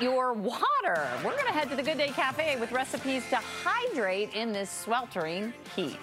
your water. We're going to head to the Good Day Cafe with recipes to hydrate in this sweltering heat.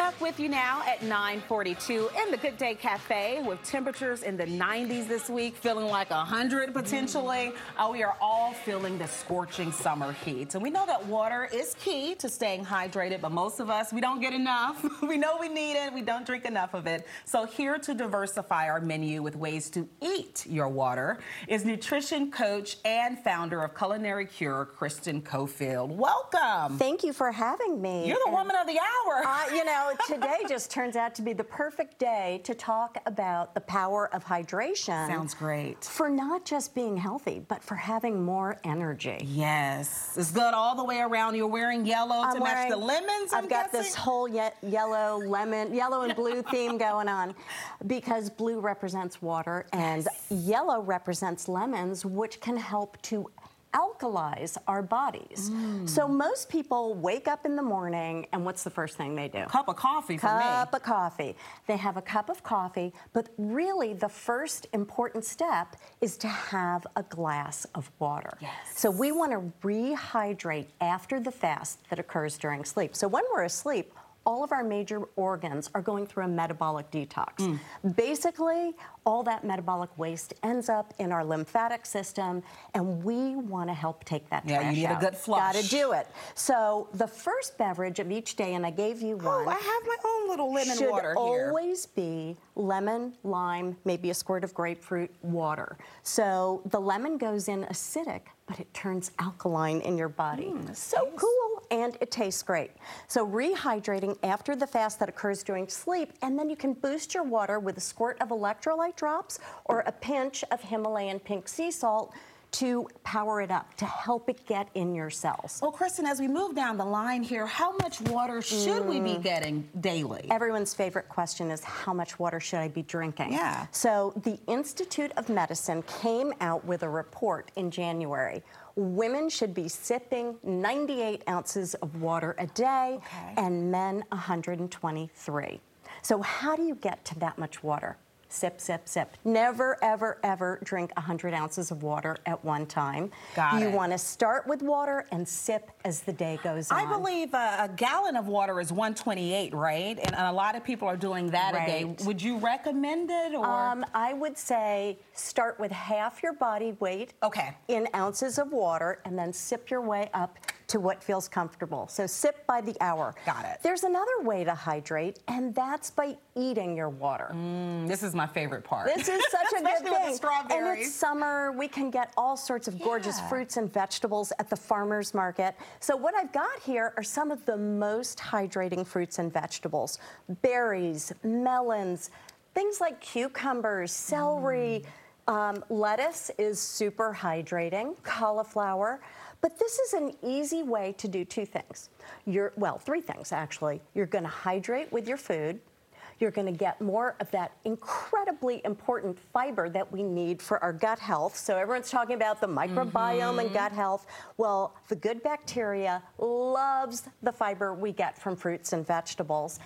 Back with you now at 942 in the Good Day Cafe with temperatures in the 90s this week, feeling like 100 potentially. Uh, we are all feeling the scorching summer heat. And we know that water is key to staying hydrated, but most of us, we don't get enough. we know we need it, we don't drink enough of it. So here to diversify our menu with ways to eat your water is nutrition coach and founder of Culinary Cure, Kristen Coffield. Welcome. Thank you for having me. You're the And, woman of the hour. uh, you know, today just turns out to be the perfect day to talk about the power of hydration. Sounds great. For not just being healthy, but for having more energy. Yes, it's good all the way around. You're wearing yellow I'm to match the lemons. I've I'm got this whole ye- yellow, lemon, yellow and blue theme going on because blue represents water and yellow represents lemons, which can help to alkalize our bodies. Mm. So most people wake up in the morning and what's the first thing they do? cup of coffee for cup of coffee. They have a cup of coffee, but really the first important step is to have a glass of water. Yes. So we want to rehydrate after the fast that occurs during sleep. So when we're asleep, all of our major organs are going through a metabolic detox. Mm. Basically, all that metabolic waste ends up in our lymphatic system, and we want to help take that Yeah, you trash need a out. good flush. Got to do it. So the first beverage of each day, and I gave you one Oh, I have my own little lemon should water here. always be lemon, lime, maybe a squirt of grapefruit water. So the lemon goes in acidic, but it turns alkaline in your body. Mm, so cool, and it tastes great. So rehydrating after the fast that occurs during sleep, and then you can boost your water with a squirt of electrolyte drops or a pinch of Himalayan pink sea salt to power it up, to help it get in your cells. Well, Kristen, as we move down the line here, how much water should we Mm. be getting daily? Everyone's favorite question is how much water should I be drinking? Yeah. So the Institute of Medicine came out with a report in January. Women should be sipping 98 ounces of water a day Okay. and men 123. So how do you get to that much water? Sip, sip, sip. Never, ever, ever drink 100 ounces of water at one time. Got you it. want to start with water and sip as the day goes on. I believe a, a gallon of water is 128, right? And a lot of people are doing that a day. Would you recommend it or? Um, I would say start with half your body weight Okay. in ounces of water and then sip your way up to what feels comfortable. So sip by the hour. Got it. There's another way to hydrate, and that's by eating your water. Mm, this is my favorite part. This is such a good Especially with the thing. And it's summer. We can get all sorts of gorgeous Yeah. fruits and vegetables at the farmer's market. So what I've got here are some of the most hydrating fruits and vegetables. Berries, melons, things like cucumbers, celery, Mm. Um, lettuce is super hydrating, cauliflower. But this is an easy way to do two things. You're, well, three things actually. You're going to hydrate with your food. You're going to get more of that incredibly important fiber that we need for our gut health. So everyone's talking about the microbiome and gut health. Well, the good bacteria loves the fiber we get from fruits and vegetables.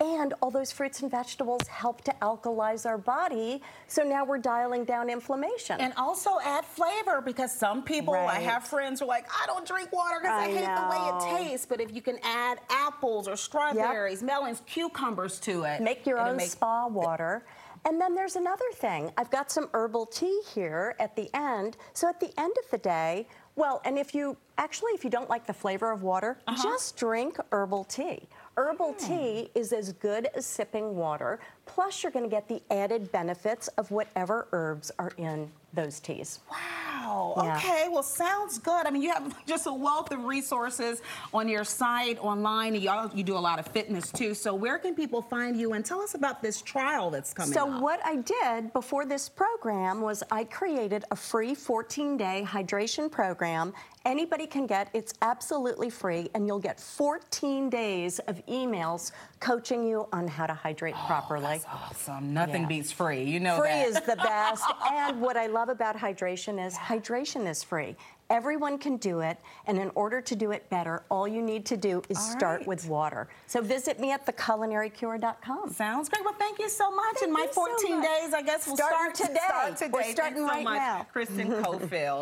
And all those fruits and vegetables help to alkalize our body. So now we're dialing down inflammation. And also add flavor because some people, I have friends who are like, I don't drink water because I, I hate the way it tastes. But if you can add apples or strawberries, melons, cucumbers to it, Make your own make- spa water. And then there's another thing. I've got some herbal tea here at the end. So at the end of the day, well, and if you actually, if you don't like the flavor of water, Uh-huh. just drink herbal tea. Herbal Hmm. tea is as good as sipping water, plus you're going to get the added benefits of whatever herbs are in those teas. Wow. Yeah. Okay. Well, sounds good. I mean, you have just a wealth of resources on your site, online. and You, all, you do a lot of fitness too. So, where can people find you? And tell us about this trial that's coming So up. So, what I did before this program was I created a free 14-day hydration program. Anybody can get. It's absolutely free, and you'll get 14 days of emails coaching you on how to hydrate oh, properly. That's awesome. Nothing Yeah. beats free. You know Free that. is the best. and what I love about hydration is hydration is free. Everyone can do it, and in order to do it better, all you need to do is All start right. with water. So visit me at theculinarycure.com. Sounds great. Well, thank you so much. Thank In my you so 14 days, I guess we'll Starting start today. Start today. We're starting so right much, now. Kristen Coffield.